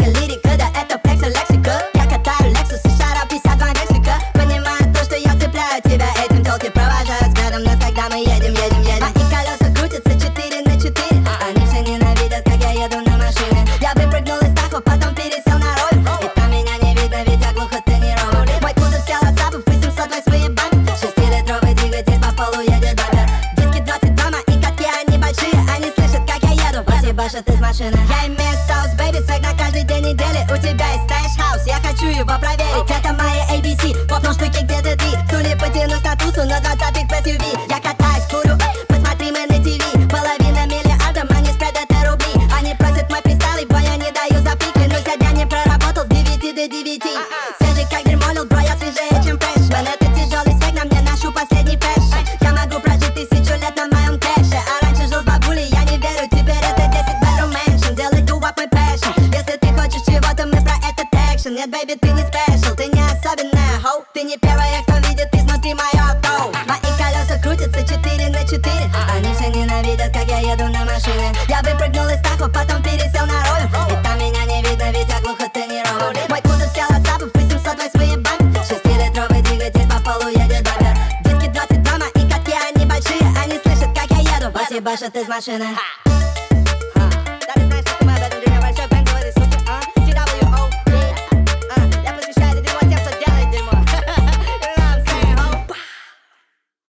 мегалирика, да это флекса лексика Я катаю Lexus и шара 52 Мексика Понимаю то, что я цепляю тебя этим толки Провожаю взглядом нас, когда мы едем, едем, едем. А мои колеса крутятся 4 на 4 Они все ненавидят, как я еду на машине. Я выпрыгнул из таху, потом пересел на роль. И там меня не видно, ведь я глухо а тренирован Мой кузов сел от запах, 808 с поебами Шестилитровый двигатель по полу едет бабер Диски 22 мои, какие они большие. Они слышат, как я еду, баси башат из машины. Я имею positiva pra baby, ты не special, ты не особенная, хоу Ты не первая, кто видит изнутри мое авто Мои колеса крутятся 4 на 4 Они все ненавидят, как я еду на машине. Я выпрыгнул из Tahoe, потом пересел на Rolls. И там меня не видно, ведь я глухо тонирован Мой кузов сел от запах, 800 сил и бампер Шестилитровый двигатель по полу едет бампер Диски 22, мои катки, они большие. Они слышат, как я еду, вас ебашат из машины